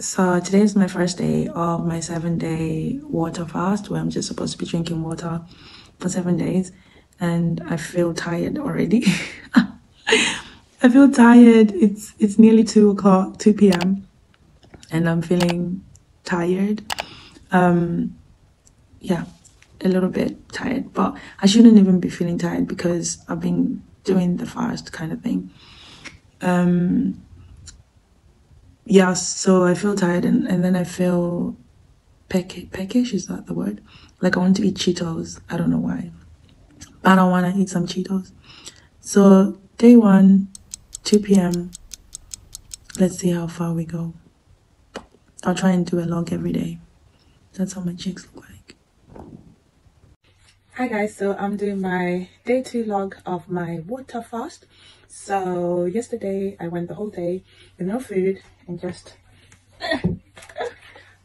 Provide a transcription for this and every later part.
So today is my first day of my seven day water fast where I'm just supposed to be drinking water for seven days and I feel tired already. I feel tired. It's it's nearly two o'clock, two p.m. and I'm feeling tired. Um yeah, a little bit tired, but I shouldn't even be feeling tired because I've been doing the fast kind of thing. Um yeah, so I feel tired and, and then I feel peckish, peckish, is that the word? Like I want to eat Cheetos. I don't know why. But I don't want to eat some Cheetos. So day one, 2 p.m. Let's see how far we go. I'll try and do a log every day. That's how my cheeks look like. Hi guys, so I'm doing my day two log of my water fast. So yesterday I went the whole day with no food and just the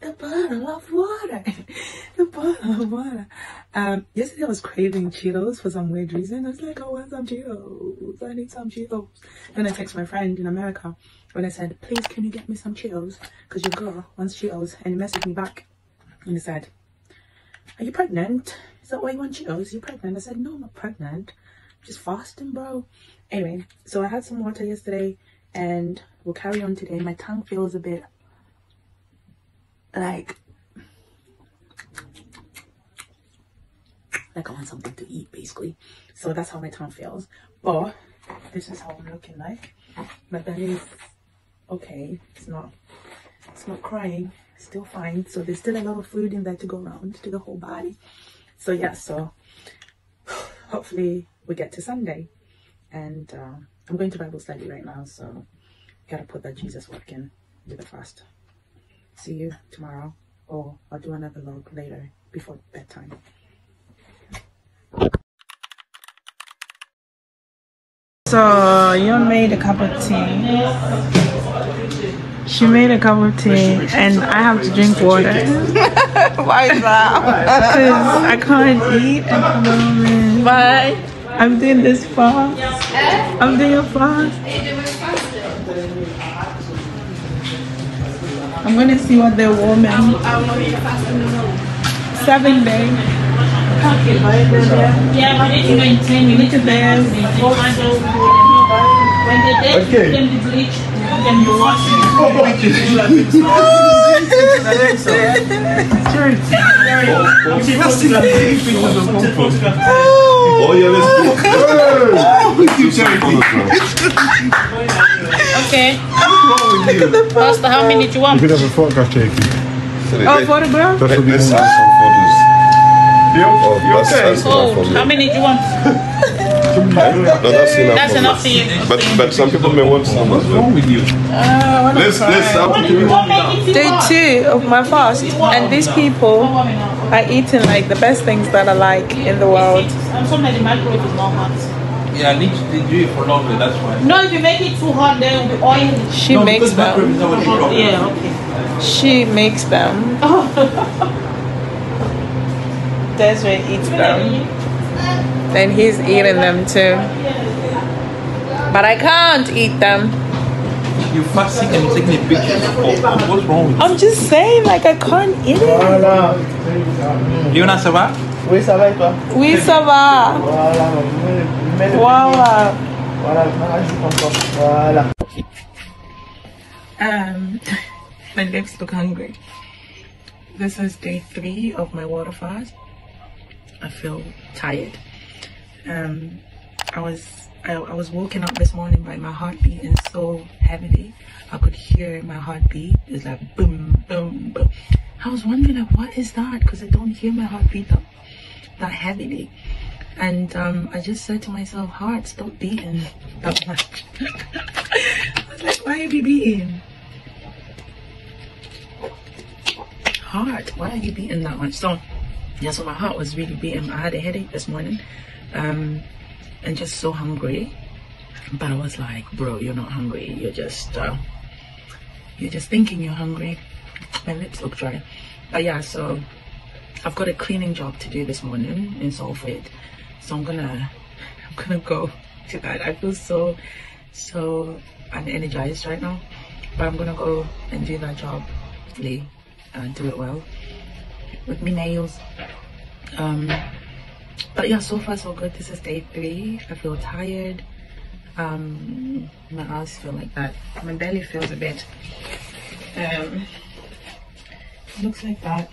bottle of water, the bottle of water. Um, yesterday I was craving Cheetos for some weird reason. I was like, I want some Cheetos. I need some Cheetos. Then I text my friend in America when I said, please can you get me some Cheetos? Because your girl wants Cheetos. And he messaged me back and he said, are you pregnant? Is that why you want Cheetos? Are you pregnant? I said, no, I'm not pregnant. I'm just fasting, bro. Anyway, so I had some water yesterday and we'll carry on today. My tongue feels a bit like like I want something to eat basically. So that's how my tongue feels. But this is how I'm looking like. My belly is okay. It's not it's not crying. Still fine. So there's still a lot of food in there to go around to the whole body. So yeah, so hopefully we get to Sunday. And uh, I'm going to Bible study right now, so gotta put that Jesus work in, do the fast. See you tomorrow, or I'll do another log later before bedtime. So you made a cup of tea. She made a cup of tea, and I have to drink water. Why is that? Because I can't eat at the moment. Why? I'm doing this fast. I'm doing a fast. I'm gonna see what they're warming. Seven days. Yeah, but it's maintain. You need to balance it. When the day Okay. can be bleached, can be washed. Oh yeah, let's go. Okay. Pastor, how many do you want? could have a photograph taken. Oh, photograph? That's what we Let's want. have some photos. Oh, That's, that's Oh, how many do you want? No, that's enough. That's for enough for me. you. But but some people may want some as well. Let's let's have What make it Day two of my fast, and these people are eating like the best things that I like in the world. And sometimes the microwave is not hot. Yeah, I need to do it for longer, that's why. No, if you make it too hot, then it will be oily. She no, makes because them. is already Oh, problem. yeah, okay. She makes them. Desiree eats them. Then he's eating them too. But I can't eat them. You fasting and taking a picture of, of what's wrong with I'm just saying, like, I can't eat it. you. Léona, ça va? Oui, ça va et toi Oui, ça va. Voilà, Voilà. Voilà, rajoute encore. Voilà. Um, my lips look hungry. This is day three of my water fast. I feel tired. Um, I was I, I was woken up this morning by my heart beating so heavily. I could hear my heartbeat. It's like boom, boom, boom. I was wondering like, what is that? Because I don't hear my heartbeat that, that heavily. And um, I just said to myself, heart, stop beating that much. I was like, why are you beating? Heart, why are you beating that much? So, yeah, so my heart was really beating. I had a headache this morning um, and just so hungry. But I was like, bro, you're not hungry. You're just, uh, you're just thinking you're hungry. My lips look dry. But yeah, so I've got a cleaning job to do this morning in Salford. So I'm gonna, I'm gonna go to that. I feel so, so unenergized right now. But I'm gonna go and do that job really uh, do it well with my nails. Um, but yeah, so far so good. This is day three. I feel tired. Um, my eyes feel like that. My belly feels a bit. Um, looks like that.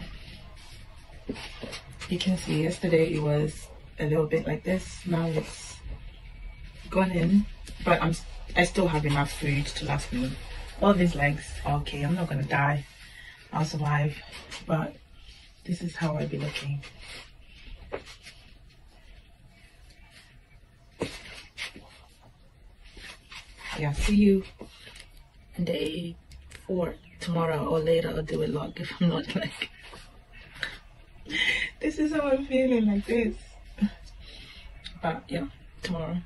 You can see yesterday it was a little bit like this. Now it's gone in, but I'm I still have enough food to last me. All these legs okay. I'm not gonna die. I'll survive. But this is how I'll be looking. Yeah, see you in day four tomorrow or later. I'll do a log if I'm not like. this is how I'm feeling like this. But yeah, tomorrow.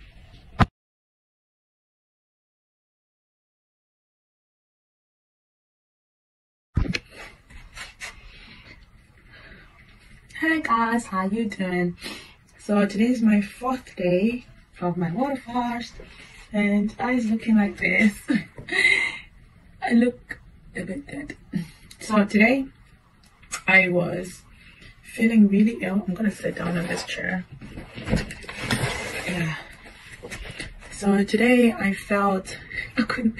Hi guys, how you doing? So today is my fourth day of my water fast and eyes looking like this. I look a bit dead. So today I was feeling really ill. I'm gonna sit down on this chair. Yeah. So today I felt I couldn't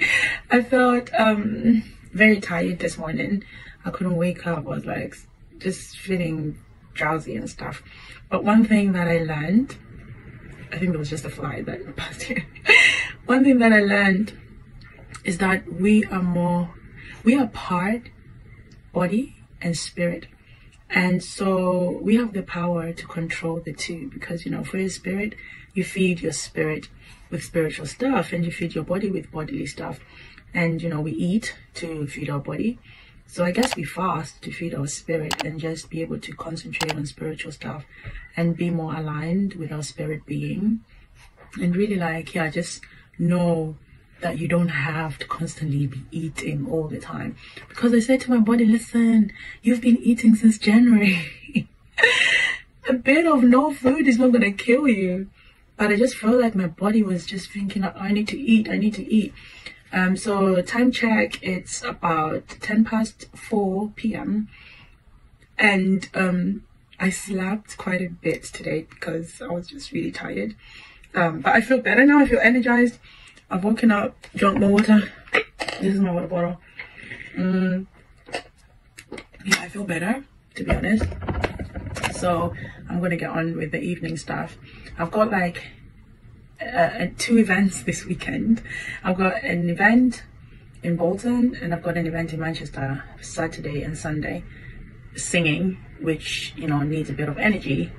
I felt um very tired this morning. I couldn't wake up. I was like just feeling drowsy and stuff. But one thing that I learned, I think there was just a fly that passed here. One thing that I learned is that we are more, we are part body and spirit. And so we have the power to control the two because, you know, for your spirit, you feed your spirit with spiritual stuff and you feed your body with bodily stuff. And, you know, we eat to feed our body so I guess we fast to feed our spirit and just be able to concentrate on spiritual stuff and be more aligned with our spirit being. And really like, yeah, just know that you don't have to constantly be eating all the time. Because I said to my body, listen, you've been eating since January. a bit of no food is not going to kill you. But I just felt like my body was just thinking, I need to eat, I need to eat. Um, so time check, it's about 10 past 4 p.m. And um, I slept quite a bit today because I was just really tired. Um, but I feel better now. I feel energized. I've woken up, drunk more water. This is my water bottle. Mm. Yeah, I feel better, to be honest. So I'm going to get on with the evening stuff. I've got like uh, two events this weekend. I've got an event in Bolton and I've got an event in Manchester Saturday and Sunday singing, which you know needs a bit of energy.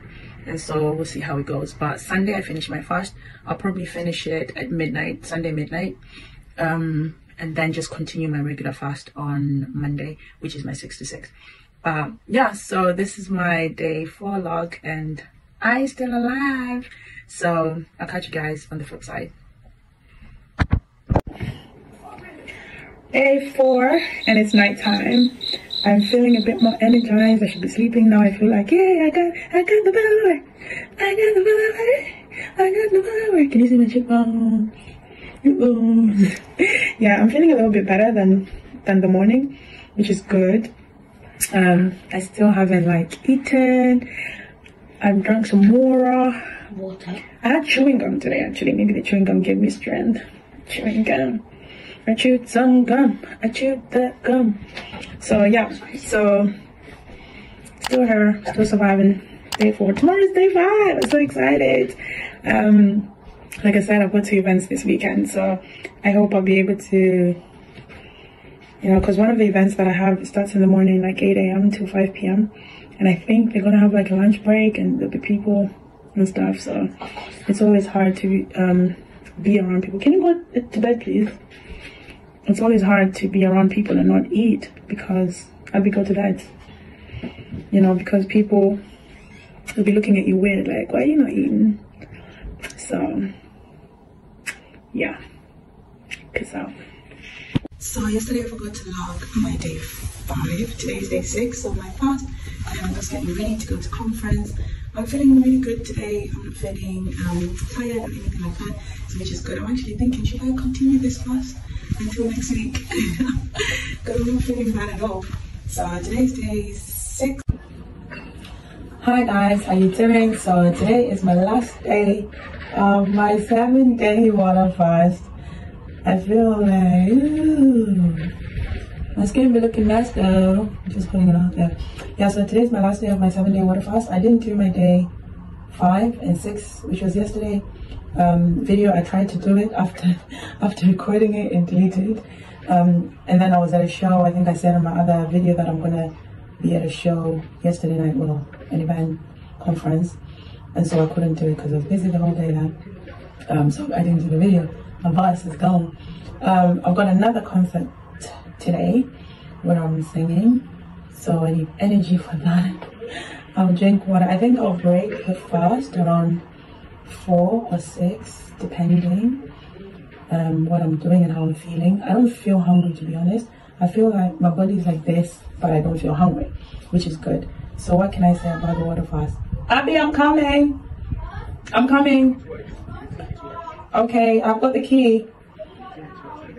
And so we'll see how it goes. But Sunday I finish my fast. I'll probably finish it at midnight, Sunday midnight. Um, and then just continue my regular fast on Monday, which is my six to six. But yeah, so this is my day four log and I still alive. So I'll catch you guys on the flip side. Day four, and it's nighttime. I'm feeling a bit more energized. I should be sleeping now. I feel like, yeah, I got, I got the power. I got the power. I got the power. Can you see my cheekbone? yeah, I'm feeling a little bit better than than the morning, which is good. Um, I still haven't like eaten. I've drunk some water water. I had chewing gum today, actually. Maybe the chewing gum gave me strength. Chewing gum. I chewed some gum. I chewed that gum. So, yeah. So, still here. Still surviving. Day four. Tomorrow's day five. I'm so excited. Um, like I said, I've got two events this weekend. So, I hope I'll be able to you know, because one of the events that I have starts in the morning, like 8 a.m. to 5 p.m. And I think they're to have like a lunch break and there'll be people and stuff. So it's always hard to um, be around people. Can you go to bed, please? It's always hard to be around people and not eat because I'll be go to bed. You know, because people will be looking at you weird, like, why are you not eating? So, yeah. Peace out. Um, so yesterday I forgot to log my day five. Today is day six of my fast. I'm just getting ready to go to conference. I'm feeling really good today. I'm not feeling um, tired or anything like that, which is good. I'm actually thinking, should I continue this fast until next week. Because I'm not feeling bad at all. So today's day six. Hi guys, how you doing? So today is my last day of my seven day water fast. I feel like ooh, my skin be looking nice though. Just putting it out there. Yeah, so today's my last day of my seven day water fast. I didn't do my day five and six, which was yesterday. Um, video I tried to do it after after recording it and deleted. Um, and then I was at a show. I think I said in my other video that I'm gonna be at a show yesterday night, well, an event conference, and so I couldn't do it because I was busy the whole day. Then, um, so I didn't do the video. My voice is gone. Um, I've got another concert today when I'm singing, so I need energy for that. I'll drink water. I think I'll break the fast around four or six, depending um, what I'm doing and how I'm feeling. I don't feel hungry to be honest. I feel like my body's like this, but I don't feel hungry, which is good. So what can I say about the water fast? Abby, I'm coming. I'm coming. Okay, I've got the key.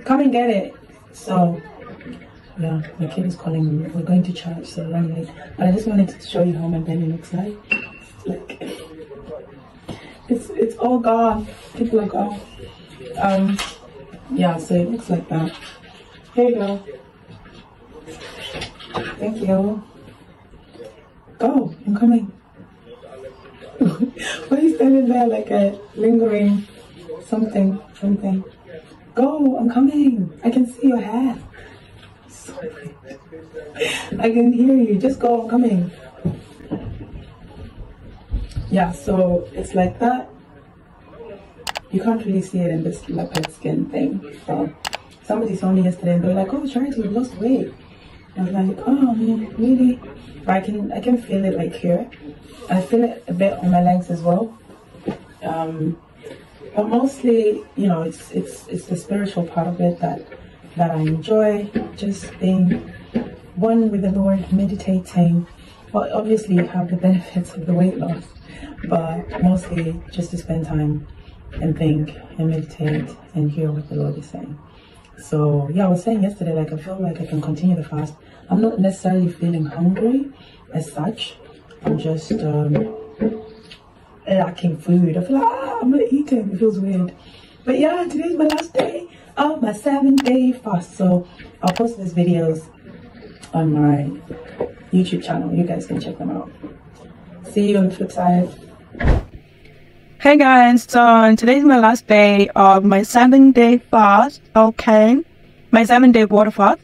Come and get it. So, yeah, my kid is calling me. We're going to church, so running late. But I just wanted to show you how my belly looks like. Like, it's it's all gone. People are gone. Um, yeah, so it looks like that. Here you go. Thank you. Go, I'm coming. Why are you standing there like a lingering something, something? Go, I'm coming. I can see your hair. I can hear you. Just go, I'm coming. Yeah, so it's like that. You can't really see it in this leopard skin thing. So somebody saw me yesterday and they were like, "Oh, Charity, you lost weight." I was like, "Oh, really?" But I can I can feel it like here. I feel it a bit on my legs as well. Um, but mostly, you know, it's it's it's the spiritual part of it that that I enjoy. Just being one with the Lord, meditating. Well, obviously, you have the benefits of the weight loss, but mostly just to spend time and think and meditate and hear what the Lord is saying. So yeah, I was saying yesterday, like I feel like I can continue the fast. I'm not necessarily feeling hungry as such. I'm just um, lacking food. I feel like ah, I'm not eating. It feels weird. But yeah, today's my last day of my seven day fast. So I'll post these videos on my YouTube channel. You guys can check them out. See you on the flip side. Hey guys, so today's my last day of my seven day fast. Okay, my seven day water fast.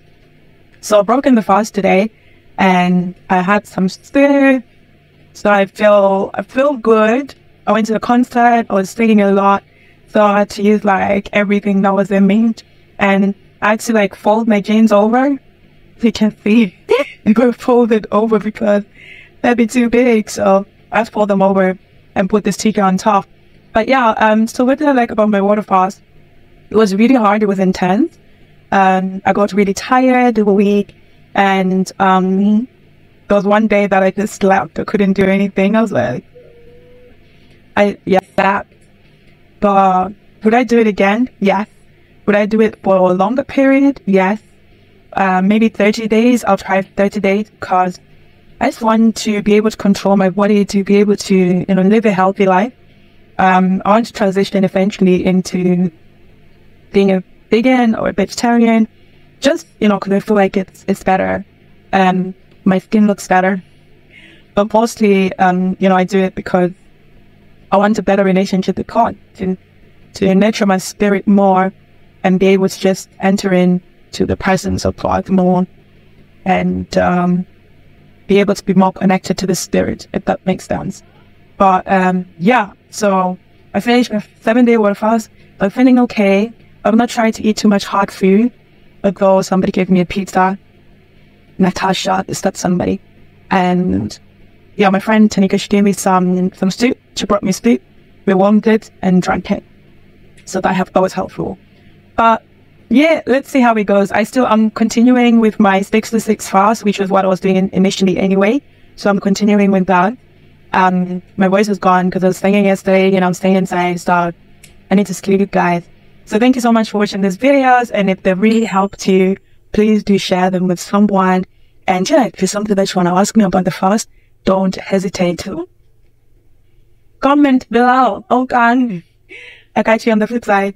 So I've broken the fast today, and I had some food. So I feel I feel good. I went to the concert. I was singing a lot, so I had to use like everything that was in me, and I had to like fold my jeans over. You can see they folded over because they'd be too big. So I fold them over and put this ticket on top. But yeah, um, so what did I like about my water fast? It was really hard. It was intense. Um, I got really tired the week, and um, there was one day that I just slept. I couldn't do anything. I was like, I yeah, that. But would I do it again? Yes. Would I do it for a longer period? Yes. Uh, maybe 30 days. I'll try 30 days because I just want to be able to control my body, to be able to, you know, live a healthy life. Um, I want to transition eventually into being a vegan or a vegetarian, just, you know, because I feel like it's, it's better. Um, my skin looks better. But mostly, um, you know, I do it because I want a better relationship with God, to, to nurture my spirit more and be able to just enter into the presence of God more and, um, be able to be more connected to the spirit, if that makes sense. But um, yeah, so I finished my seven day water fast. I'm feeling okay. I'm not trying to eat too much hard food. Although somebody gave me a pizza. Natasha, is that somebody? And yeah, my friend Tanika, she gave me some some soup she brought me soup, we warmed it and drank it. So that, have, that was helpful. But yeah, let's see how it goes. I still, I'm continuing with my six to six fast, which was what I was doing initially anyway. So I'm continuing with that. Um, my voice is gone because I was singing yesterday and I'm staying inside. So I need to sleep, guys. So thank you so much for watching these videos. And if they really helped you, please do share them with someone. And yeah, if it's something that you want to ask me about the fast, don't hesitate to comment below. Oh God. I catch you on the flip side.